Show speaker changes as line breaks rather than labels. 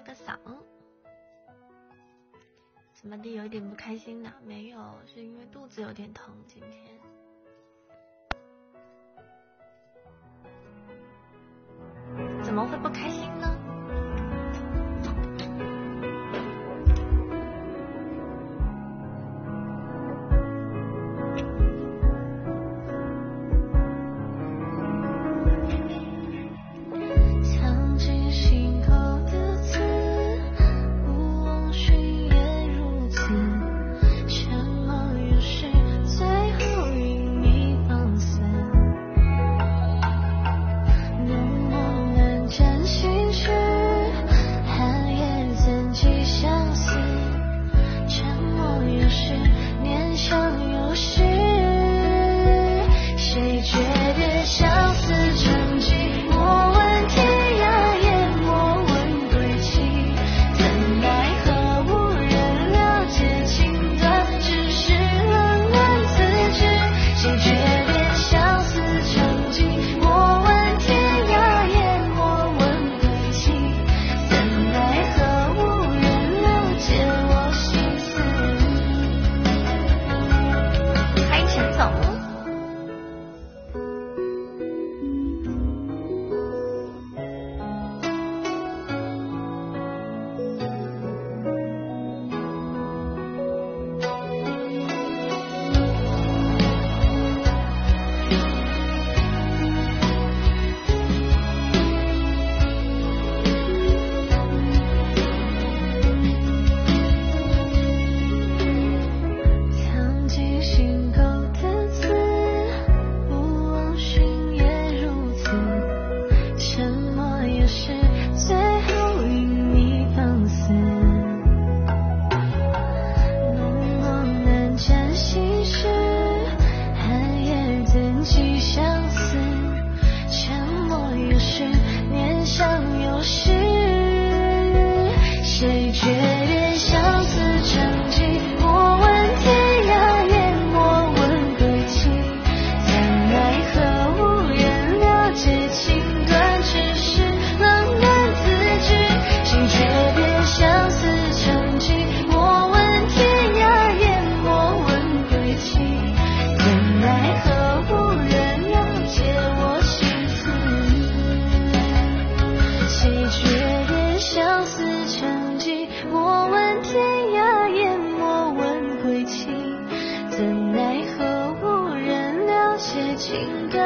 开个嗓。怎么的，有点不开心呢？没有，是因为肚子有点疼。今天怎么会不开心？情歌